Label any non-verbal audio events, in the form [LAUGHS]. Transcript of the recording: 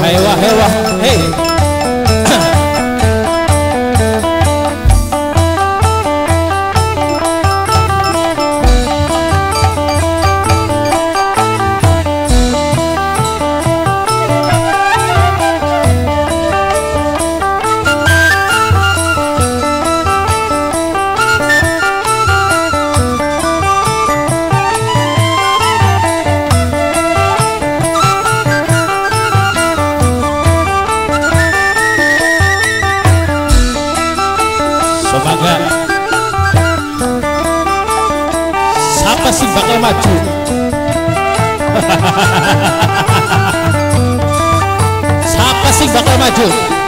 还有啊还有啊嘿 sing bakal maju? [LAUGHS] Siapa sing bakal maju